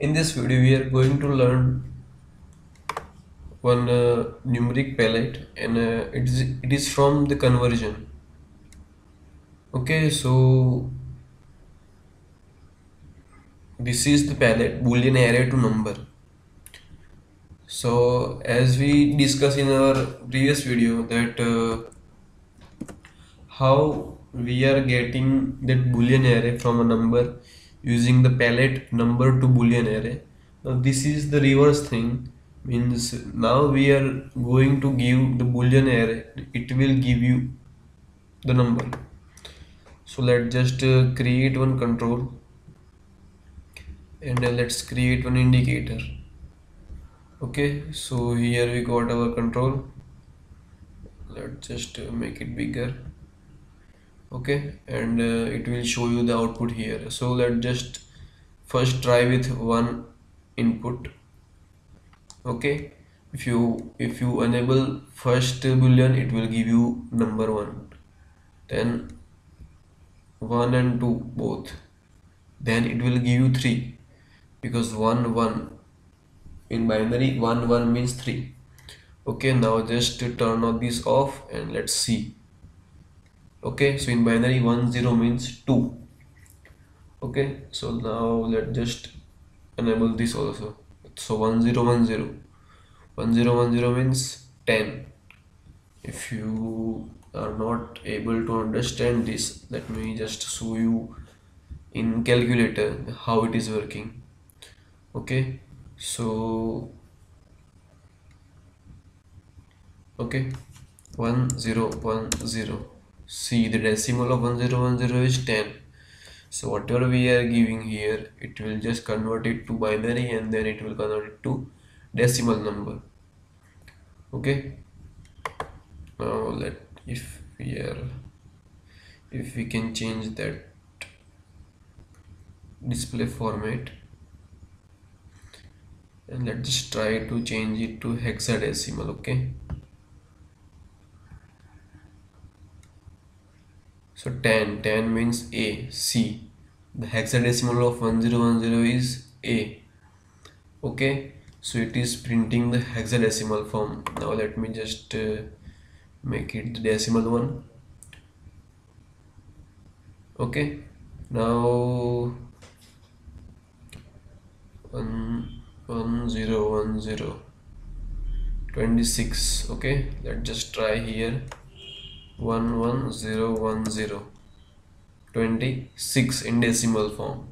In this video we are going to learn one uh, numeric palette and uh, it, is, it is from the conversion. Okay so this is the palette boolean array to number. So as we discussed in our previous video that uh, how we are getting that boolean array from a number using the palette number to boolean array now this is the reverse thing. Means now we are going to give the boolean array it will give you the number. So let's just uh, create one control and uh, let's create one indicator. Okay so here we got our control. Let's just uh, make it bigger okay? And uh, it will show you the output here. So let's just first try with one input. Okay? If you if you enable first boolean it will give you number one. Then one and two both. Then it will give you three. Because one one. In binary one one means three. Okay? Now just turn off this off and let's see okay so in binary 1 0 means 2 okay so now let's just enable this also. So 1 0 1 0 1 0 1 0 means 10 if you are not able to understand this let me just show you in calculator how it is working. Okay so okay. 1 0 1 0 see the decimal of 1010 is 10 so whatever we are giving here it will just convert it to binary and then it will convert it to decimal number. Okay? Now let if we are if we can change that display format and let's try to change it to hexadecimal okay So 10, 10 means A, C. The hexadecimal of 1010 is A. Okay, so it is printing the hexadecimal form. Now let me just uh, make it the decimal one. Okay, now one, one zero one zero 26 okay let's just try here 11010 26 in decimal form.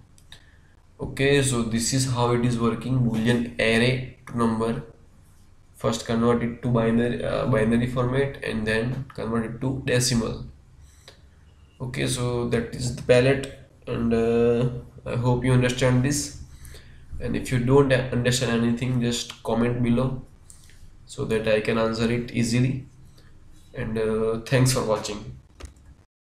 Okay so this is how it is working. Boolean array to number. First convert it to binary uh, binary format and then convert it to decimal. Okay so that is the palette and uh, i hope you understand this. And if you don't understand anything just comment below so that i can answer it easily and uh, thanks for watching